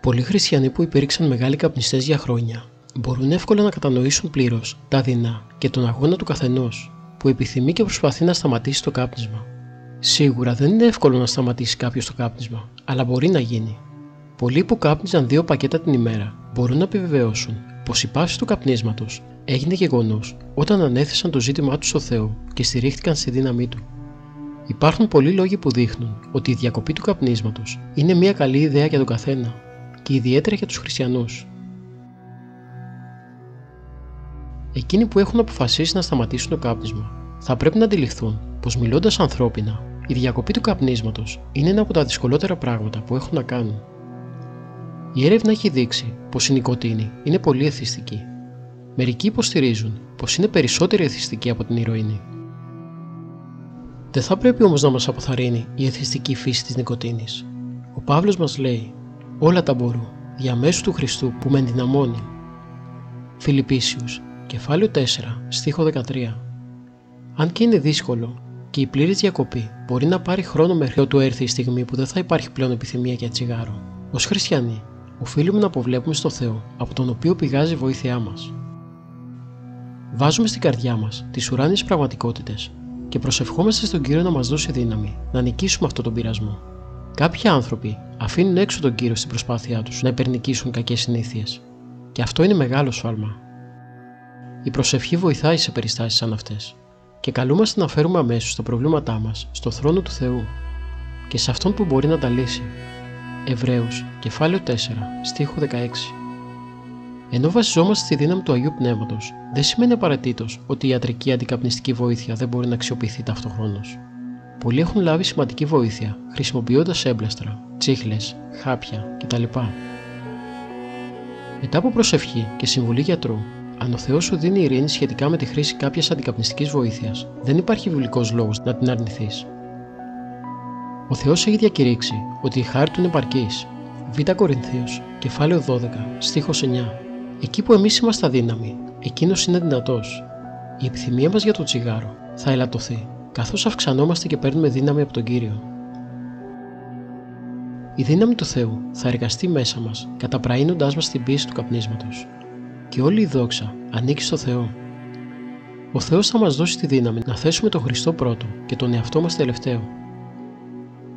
Πολλοί χριστιανοί που υπήρξαν μεγάλοι καπνιστές για χρόνια μπορούν εύκολα να κατανοήσουν πλήρως τα δεινά και τον αγώνα του καθενός που επιθυμεί και προσπαθεί να σταματήσει το κάπνισμα. Σίγουρα δεν είναι εύκολο να σταματήσει κάποιος το κάπνισμα, αλλά μπορεί να γίνει. Πολλοί που κάπνιζαν δύο πακέτα την ημέρα μπορούν να επιβεβαιώσουν πως η πάυση του καπνίσματος έγινε γεγονός όταν ανέθεσαν το ζήτημά τους στο Θεό και στηρίχτηκαν στη δύναμή του. Υπάρχουν πολλοί λόγοι που δείχνουν ότι η διακοπή του καπνίσματος είναι μια καλή ιδέα για τον καθένα και ιδιαίτερα για τους χριστιανούς. Εκείνοι που έχουν αποφασίσει να σταματήσουν το κάπνισμα θα πρέπει να αντιληφθούν πως μιλώντας ανθρώπινα, η διακοπή του καπνίσματος είναι ένα από τα δυσκολότερα πράγματα που έχουν να κάνουν. Η έρευνα έχει δείξει πως η νοικοτήνη είναι πολύ εθιστική. Μερικοί υποστηρίζουν πως είναι περισσότερο εθιστική από την ηρωίνη. Δεν θα πρέπει όμως να μας αποθαρρύνει η εθιστική φύση της νοικοτήνη. Ο Παύλος μας λέει: Όλα τα μπορώ, διαμέσου του Χριστού που με ενδυναμώνει. Φιλιππίσιους, κεφάλαιο 4, στίχο 13. Αν και είναι δύσκολο και η πλήρη διακοπή μπορεί να πάρει χρόνο μέχρι ότου έρθει η στιγμή που δεν θα υπάρχει πλέον επιθυμία για τσιγάρο, ως χριστιανοί, οφείλουμε να αποβλέπουμε στο Θεό από τον οποίο πηγάζει η βοήθειά μας. Βάζουμε στην καρδιά μας τις ουράνιες πραγματικότητες και προσευχόμαστε στον Κύριο να μας δώσει δύναμη να νικήσουμε αυτόν τον πειρασμό. Κάποιοι άνθρωποι αφήνουν έξω τον Κύριο στην προσπάθειά τους να υπερνικήσουν κακές συνήθειες, και αυτό είναι μεγάλο σφάλμα. Η προσευχή βοηθάει σε περιστάσεις σαν αυτές και καλούμαστε να φέρουμε αμέσως τα προβλήματά μας στο θρόνο του Θεού και σε αυτόν που μπορεί να τα λύσει. Εβραίους, κεφάλαιο 4, στίχο 16. Ενώ βασιζόμαστε στη δύναμη του Αγίου Πνεύματος, δεν σημαίνει απαραίτητος ότι η ιατρική αντικαπνιστική βοήθεια δεν μπορεί να αξιοποιηθεί ταυτοχρόνως. Πολλοί έχουν λάβει σημαντική βοήθεια χρησιμοποιώντας έμπλαστρα, τσίχλες, χάπια κτλ. Μετά από προσευχή και συμβουλή γιατρού, αν ο Θεός σου δίνει ειρήνη σχετικά με τη χρήση κάποιας αντικαπνιστικής βοήθειας, δεν υπάρχει βιβλικός λόγος να την αρνηθείς. Ο Θεός έχει διακηρύξει ότι η χάρη του είναι επαρκής. Β. Κορινθίου, κεφάλαιο 12, στίχος 9. Εκεί που εμείς είμαστε αδύναμοι, εκείνος είναι δυνατός. Η επιθυμία μας για το τσιγάρο θα ελαττωθεί, καθώς αυξανόμαστε και παίρνουμε δύναμη από τον κύριο. Η δύναμη του Θεού θα εργαστεί μέσα μας, καταπραίνοντάς μας την πίεση του καπνίσματος. Και όλη η δόξα ανήκει στο Θεό. Ο Θεός θα μας δώσει τη δύναμη να θέσουμε τον Χριστό πρώτο και τον εαυτό μας τελευταίο.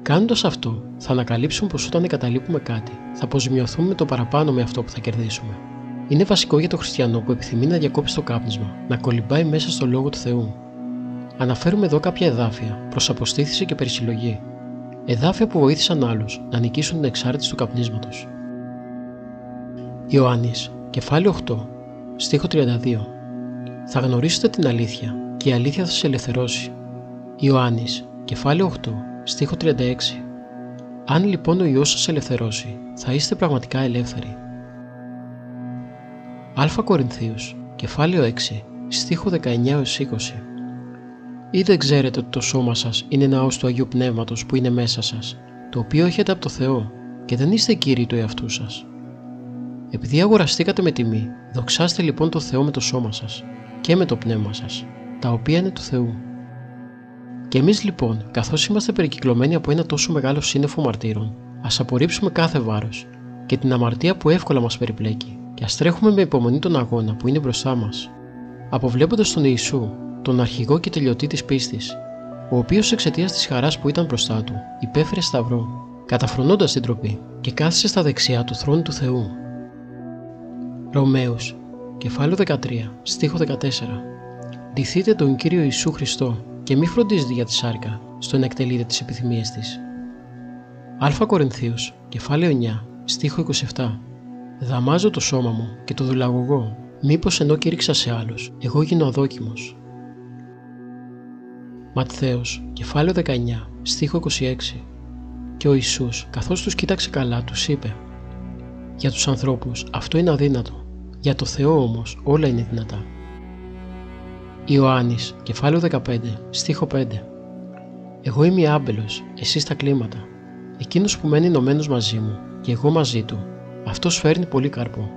Κάνοντας αυτό, θα ανακαλύψουμε πως όταν εγκαταλείπουμε κάτι, θα αποζημιωθούμε με το παραπάνω με αυτό που θα κερδίσουμε. Είναι βασικό για τον χριστιανό που επιθυμεί να διακόψει το κάπνισμα, να κολυμπάει μέσα στο λόγο του Θεού. Αναφέρουμε εδώ κάποια εδάφια προς αποστήθηση και περισυλλογή. Εδάφια που βοήθησαν άλλους να νικήσουν την εξάρτηση του καπνίσματος. Ιωάννης, κεφάλαιο 8, στίχο 32. Θα γνωρίσετε την αλήθεια και η αλήθεια θα σα ελευθερώσει. Ιωάννης, κεφάλαιο 8, στίχο 36. Αν λοιπόν ο Υιός σας ελευθερώσει, θα είστε πραγματικά ελεύθεροι. Α Κορινθίους, κεφάλαιο 6, στίχο 19-20. Ή δεν ξέρετε ότι το σώμα σας είναι ναός του Αγίου Πνεύματος που είναι μέσα σας, το οποίο έχετε από το Θεό και δεν είστε κύριοι του εαυτού σας. Επειδή αγοραστήκατε με τιμή, δοξάστε λοιπόν το Θεό με το σώμα σας και με το πνεύμα σας, τα οποία είναι του Θεού. Και εμείς λοιπόν, καθώς είμαστε περικυκλωμένοι από ένα τόσο μεγάλο σύννεφο μαρτύρων, ας απορρίψουμε κάθε βάρος και την αμαρτία που εύκολα μας περιπλέκει και ας τρέχουμε με υπομονή τον αγώνα που είναι μπροστά μας. Αποβλέποντας τον Ιησού, τον αρχηγό και τελειωτή της πίστης, ο οποίος εξαιτίας της χαράς που ήταν μπροστά του, υπέφερε σταυρό, καταφρονώντας την τροπή και κάθισε στα δεξιά του θρόνου του Θεού. Ρωμαίους, κεφάλαιο 13, στίχο 14. Ντυθείτε τον Κύριο Ιησού Χριστό και μη φροντίζετε για τη σάρκα στο να εκτελείτε τις επιθυμίες της. Α Κορινθίους, κεφάλαιο 9, στίχο 27 Δαμάζω το σώμα μου και το δουλαγωγώ, μήπως ενώ κήρυξα σε άλλους, εγώ γίνω αδόκιμος. Ματθαίος, κεφάλαιο 19, στίχο 26 Και ο Ιησούς, καθώς τους κοίταξε καλά, τους είπε «Για τους ανθρώπους αυτό είναι αδύνατο, για το Θεό όμως όλα είναι δυνατά». Ιωάννης, κεφάλαιο 15, στίχο 5 Εγώ είμαι άμπελος, εσύ τα κλίματα. Εκείνος που μένει ενωμένος μαζί μου και εγώ μαζί του, αυτός φέρνει πολύ καρπό.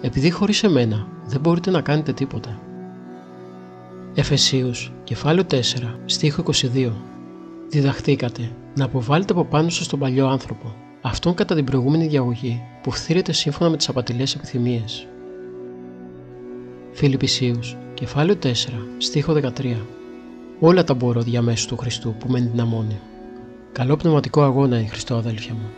Επειδή χωρίς εμένα δεν μπορείτε να κάνετε τίποτα. Εφεσίους, κεφάλαιο 4, στίχο 22 Διδαχθήκατε να αποβάλλετε από πάνω σας τον παλιό άνθρωπο, αυτόν κατά την προηγούμενη διαγωγή που φθήρεται σύμφωνα με τις απατηλές επιθυμίες. Φιλιππισίους, κεφάλαιο 4, στίχο 13 Όλα τα μπορώ διαμέσου του Χριστού που με ενδυναμώνει. Καλό πνευματικό αγώνα είναι Χριστό αδέλφια μου.